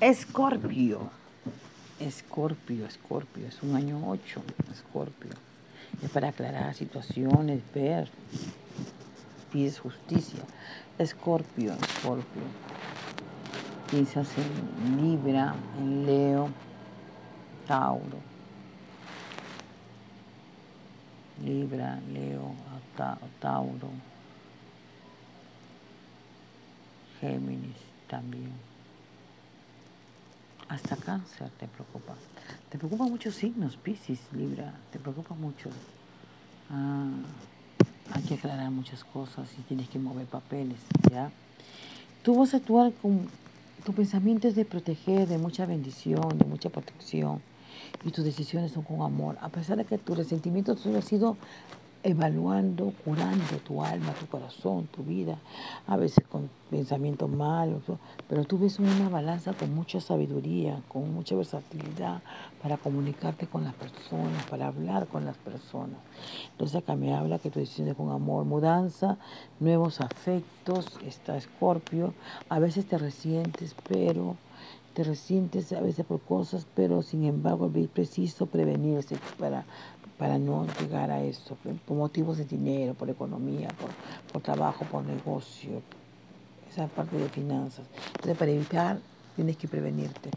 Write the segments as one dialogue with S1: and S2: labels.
S1: Escorpio. Escorpio, Escorpio. Es un año 8, Escorpio. Es para aclarar situaciones, ver. Pides justicia. Escorpio, Escorpio. Piensas en Libra, en Leo, Tauro. Libra, Leo, Tauro. Géminis también hasta cáncer te preocupa. Te preocupa muchos signos, Pisces, Libra, te preocupa mucho. Ah, hay que aclarar muchas cosas y tienes que mover papeles, ¿ya? Tú vas a actuar con tu pensamiento es de proteger, de mucha bendición, de mucha protección. Y tus decisiones son con amor. A pesar de que tu resentimiento solo ha sido evaluando, curando tu alma, tu corazón, tu vida, a veces con pensamientos malos, pero tú ves una balanza con mucha sabiduría, con mucha versatilidad para comunicarte con las personas, para hablar con las personas. Entonces acá me habla que tú decides con amor, mudanza, nuevos afectos, está Escorpio, a veces te resientes, pero te resientes a veces por cosas, pero sin embargo es preciso prevenirse para para no llegar a eso, por motivos de dinero, por economía, por, trabajo, por negocio, esa parte de finanzas. Entonces, para evitar, tienes que prevenirte.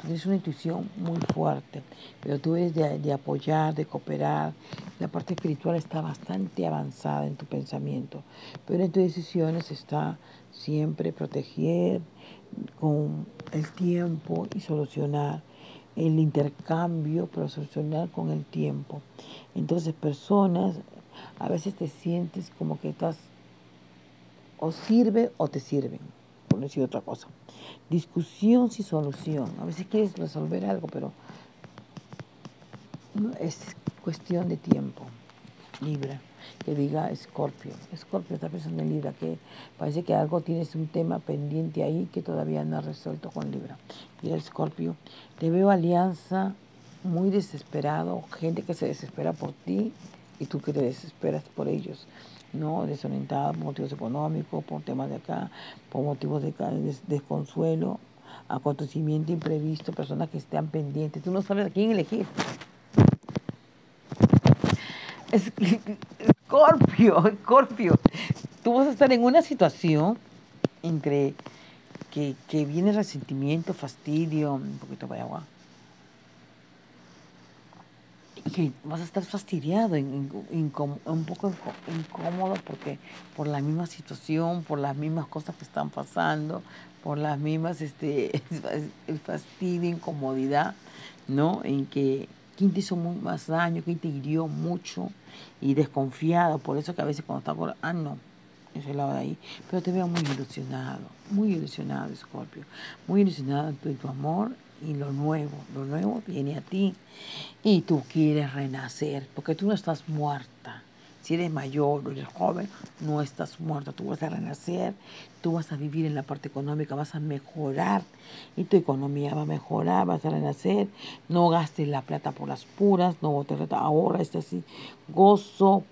S1: Tienes una intuición muy fuerte, pero tú eres de, de, apoyar, de cooperar. La parte espiritual está bastante avanzada en tu pensamiento, pero en tus decisiones está siempre proteger con el tiempo y solucionar el intercambio profesional con el tiempo. Entonces personas, a veces te sientes como que estás o sirve o te sirven, por no decir otra cosa. Discusión sin solución. A veces quieres resolver algo, pero es cuestión de tiempo. Libra que diga Escorpio. Escorpio está pensando en Libra, que parece que algo tienes un tema pendiente ahí que todavía no ha resuelto con Libra. El Escorpio, te veo alianza muy desesperado, gente que se desespera por ti y tú que te desesperas por ellos. ¿no? Desorientado por motivos económicos, por temas de acá, por motivos de, de desconsuelo, acontecimiento imprevisto, personas que estén pendientes. Tú no sabes a quién elegir. Escorpio, Escorpio, tú vas a estar en una situación entre que, viene resentimiento, fastidio, un poquito de agua, que vas a estar fastidiado, un poco incómodo porque por la misma situación, por las mismas cosas que están pasando, por las mismas, este, el fastidio, incomodidad, ¿no? En que quién te hizo más daño, quién te hirió mucho y desconfiado. Por eso que a veces cuando está por, ah, no, ese lado de ahí. Pero te veo muy ilusionado, muy ilusionado, Scorpio. Muy ilusionado en tu amor y lo nuevo. Lo nuevo viene a ti y tú quieres renacer porque tú no estás muerta. Si eres mayor o eres joven, no estás muerto, tú vas a renacer, tú vas a vivir en la parte económica, vas a mejorar y tu economía va a mejorar, vas a renacer, no gastes la plata por las puras, no te ahora está así, gozo,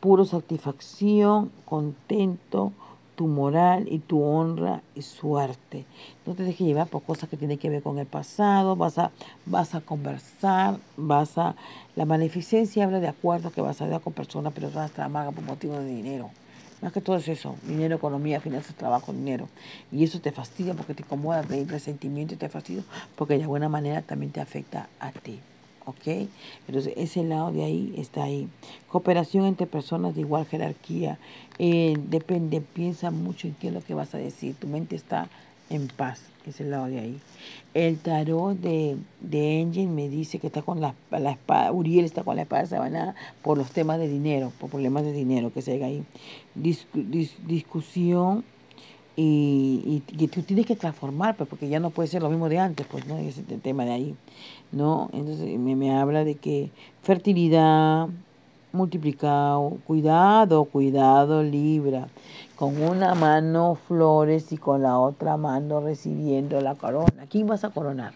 S1: puro satisfacción, contento, tu moral y tu honra y suerte. No te dejes llevar por cosas que tienen que ver con el pasado, vas a, vas a conversar, vas a... La magnificencia habla de acuerdos que vas a dar con personas, pero vas a trabajar por motivo de dinero. Más que todo es eso, dinero, economía, finanzas, trabajo, dinero. Y eso te fastidia porque te incomoda, te resentimiento y te fastidia porque de alguna manera también te afecta a ti. ¿Ok? Entonces ese lado de ahí está ahí. Cooperación entre personas de igual jerarquía. Eh, depende, piensa mucho en qué es lo que vas a decir. Tu mente está en paz, ese lado de ahí. El tarot de, de Angel me dice que está con la, la espada, Uriel está con la espada de por los temas de dinero, por problemas de dinero que se haga ahí. discusión y, y, tú tienes que transformar, pues, porque ya no puede ser lo mismo de antes, pues, ¿no? Ese tema de ahí, ¿no? Entonces me, me habla de que fertilidad, multiplicado, cuidado, cuidado, Libra, con una mano flores y con la otra mano recibiendo la corona. ¿A quién vas a coronar?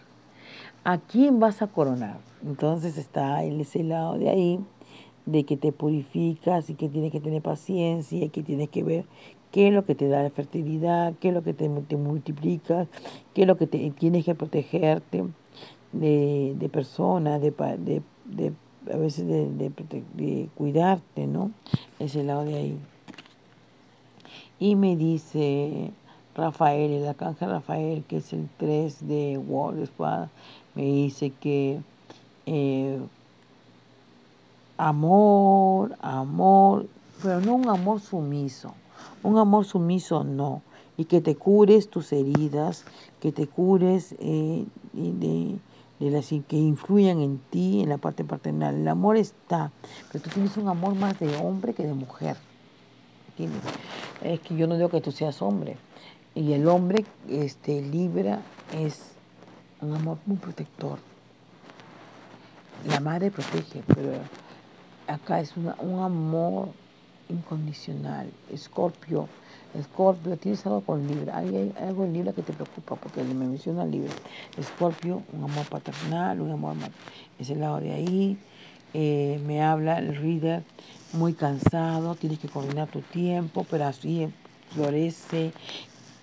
S1: ¿A quién vas a coronar? Entonces está en ese lado de ahí, de que te purificas y que tienes que tener paciencia y que tienes que ver qué es lo que te da la fertilidad, qué es lo que te, multiplica, qué es lo que te, tienes que protegerte de, de personas, de, de, a veces de, cuidarte, ¿no? Ese lado de ahí. Y me dice Rafael, el arcángel Rafael, que es el 3 de World Espada, me dice que eh, amor, amor, pero no un amor sumiso, un amor sumiso no, y que te cures tus heridas, que te cures eh, de, las que influyan en ti, en la parte paternal. El amor está, pero tú tienes un amor más de hombre que de mujer. ¿Entiendes? Es que yo no digo que tú seas hombre. Y el hombre este, Libra es un amor muy protector. La madre protege, pero acá es un amor incondicional. Escorpio, Escorpio, tienes algo con Libra. Hay, algo en Libra que te preocupa porque me menciona Libra. Escorpio, un amor paternal, un amor. Es el lado de ahí. Eh, me habla el reader muy cansado, tienes que coordinar tu tiempo, pero así florece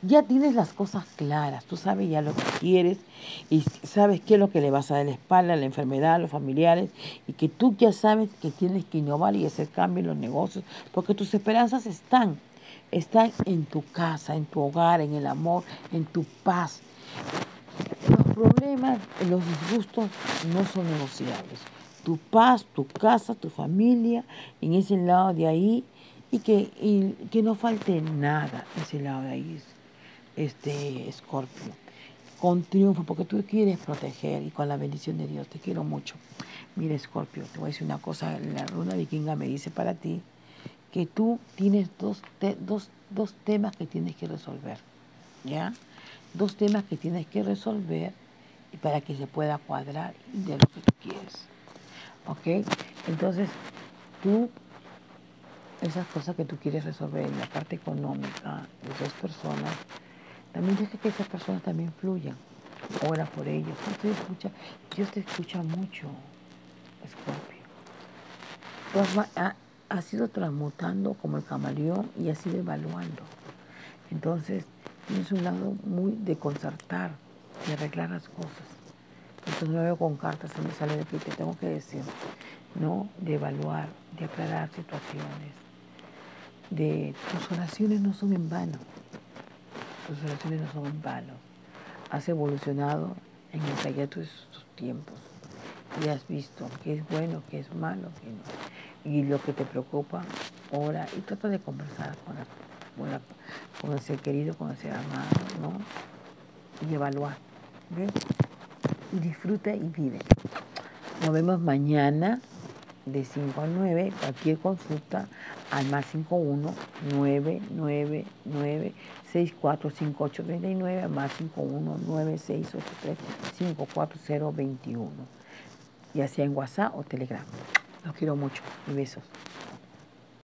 S1: ya tienes las cosas claras, tú sabes ya lo que quieres y sabes qué es lo que le vas a dar la espalda, la enfermedad, los familiares y que tú ya sabes que tienes que innovar y hacer cambios en los negocios porque tus esperanzas están, están en tu casa, en tu hogar, en el amor, en tu paz. Los problemas, los disgustos no son negociables. Tu paz, tu casa, tu familia, en ese lado de ahí y que, y que no falte nada ese lado de ahí este Escorpio, con triunfo, porque tú quieres proteger y con la bendición de Dios, te quiero mucho. Mira, Escorpio, te voy a decir una cosa, la runa vikinga me dice para ti que tú tienes dos, dos, dos temas que tienes que resolver, ¿ya? Dos temas que tienes que resolver para que se pueda cuadrar de lo que tú quieres, ¿ok? Entonces, tú esas cosas que tú quieres resolver en la parte económica de dos personas, también deja que esas personas también fluyan. Ora por ellos. Dios te escucha mucho, Escorpio. Has, ha, ido transmutando como el camaleón y has ido evaluando. Entonces, tienes un lado muy de concertar, de arreglar las cosas. Entonces no veo con cartas, se me sale de que te tengo que decir, ¿no? De evaluar, de aclarar situaciones. De tus oraciones no son en vano tus oraciones no son en. Has evolucionado en el trayecto de sus tiempos y has visto qué es bueno, qué es malo, qué no. Y lo que te preocupa, ora y trata de conversar con, con, el ser querido, con el ser amado, ¿no? Y evaluar. ¿ves? Y disfruta y vive. Nos vemos mañana de 5 a 9, cualquier consulta al más 51 999 645839 más 51 9683 54021 ya sea en WhatsApp o Telegram. Los quiero mucho y besos.